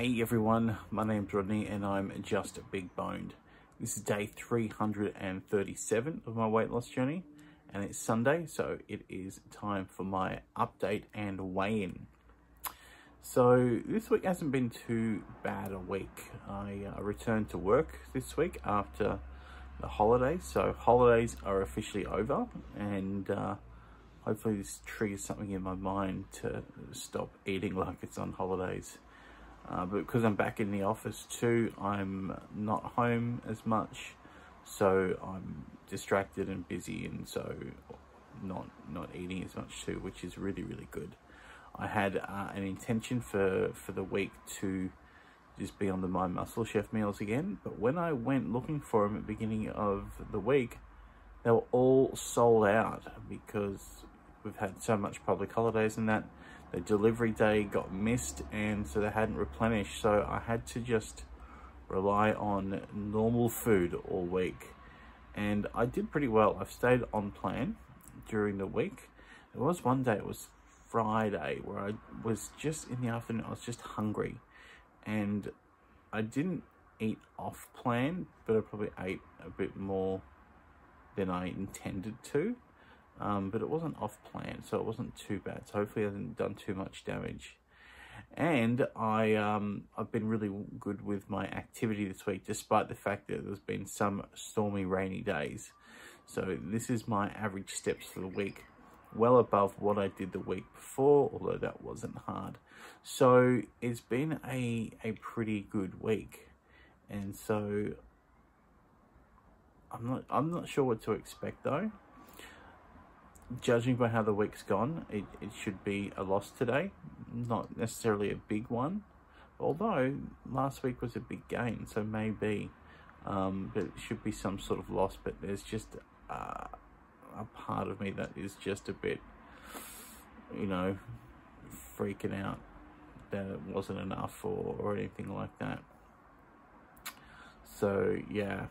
Hey everyone, my name's Rodney and I'm just big boned. This is day 337 of my weight loss journey and it's Sunday, so it is time for my update and weigh-in. So this week hasn't been too bad a week. I uh, returned to work this week after the holidays, so holidays are officially over and uh, hopefully this triggers something in my mind to stop eating like it's on holidays. Uh, but because I'm back in the office too, I'm not home as much, so I'm distracted and busy, and so not not eating as much too, which is really really good. I had uh, an intention for for the week to just be on the My Muscle Chef meals again, but when I went looking for them at the beginning of the week, they were all sold out because we've had so much public holidays and that the delivery day got missed and so they hadn't replenished. So I had to just rely on normal food all week. And I did pretty well. I've stayed on plan during the week. There was one day it was Friday where I was just in the afternoon I was just hungry. And I didn't eat off plan but I probably ate a bit more than I intended to um, but it wasn't off plan, so it wasn't too bad. So hopefully I haven't done too much damage. And I, um, I've been really good with my activity this week, despite the fact that there's been some stormy, rainy days. So this is my average steps for the week, well above what I did the week before, although that wasn't hard. So it's been a, a pretty good week. And so I'm not, I'm not sure what to expect though judging by how the week's gone, it, it should be a loss today. Not necessarily a big one, although last week was a big gain, so maybe. Um, but it should be some sort of loss, but there's just uh, a part of me that is just a bit, you know, freaking out that it wasn't enough or, or anything like that. So, yeah.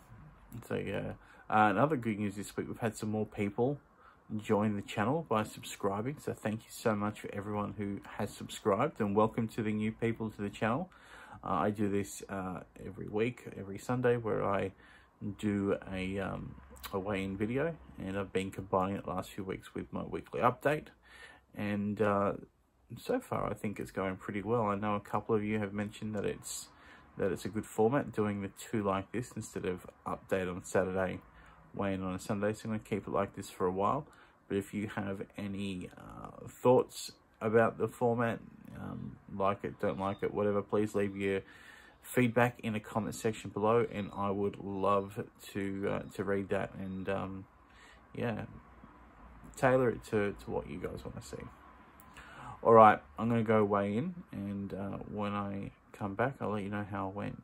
So, yeah. Uh, another good news this week, we've had some more people join the channel by subscribing. So thank you so much for everyone who has subscribed and welcome to the new people to the channel. Uh, I do this uh, every week, every Sunday where I do a, um, a weigh-in video and I've been combining it last few weeks with my weekly update. And uh, so far I think it's going pretty well. I know a couple of you have mentioned that it's that it's a good format doing the two like this instead of update on Saturday weigh-in on a Sunday, so I'm going to keep it like this for a while. But if you have any uh, thoughts about the format, um, like it, don't like it, whatever, please leave your feedback in the comment section below, and I would love to uh, to read that and um, yeah, tailor it to, to what you guys want to see. All right, I'm going to go weigh in, and uh, when I come back, I'll let you know how it went.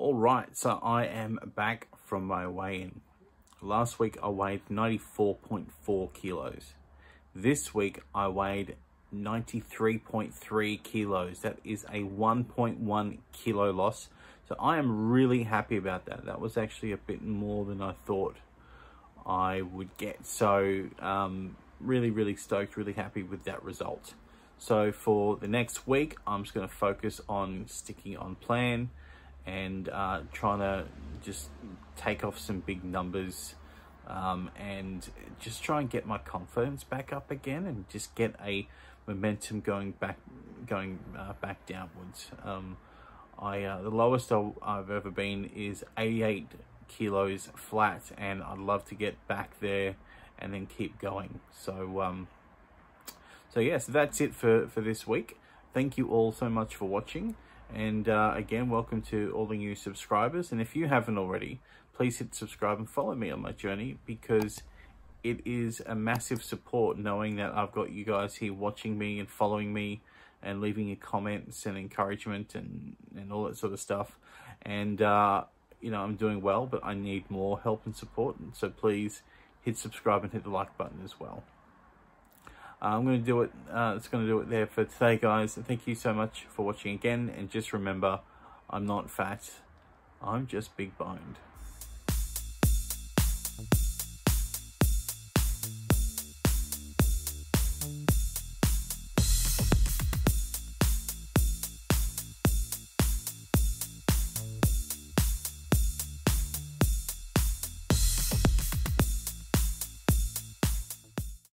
All right, so I am back from my weigh-in. Last week I weighed 94.4 kilos. This week I weighed 93.3 kilos. That is a 1.1 kilo loss. So I am really happy about that. That was actually a bit more than I thought I would get. So um, really, really stoked, really happy with that result. So for the next week, I'm just going to focus on sticking on plan, and uh, trying to just take off some big numbers um, and just try and get my confidence back up again and just get a momentum going back going uh, back downwards. Um, I uh, the lowest I've ever been is 88 kilos flat and I'd love to get back there and then keep going. So um, so yes, yeah, so that's it for, for this week. Thank you all so much for watching. And uh, again, welcome to all the new subscribers. And if you haven't already, please hit subscribe and follow me on my journey because it is a massive support knowing that I've got you guys here watching me and following me and leaving your comments and encouragement and, and all that sort of stuff. And, uh, you know, I'm doing well, but I need more help and support. And so please hit subscribe and hit the like button as well. I'm going to do it, uh, it's going to do it there for today, guys. Thank you so much for watching again. And just remember, I'm not fat. I'm just big boned.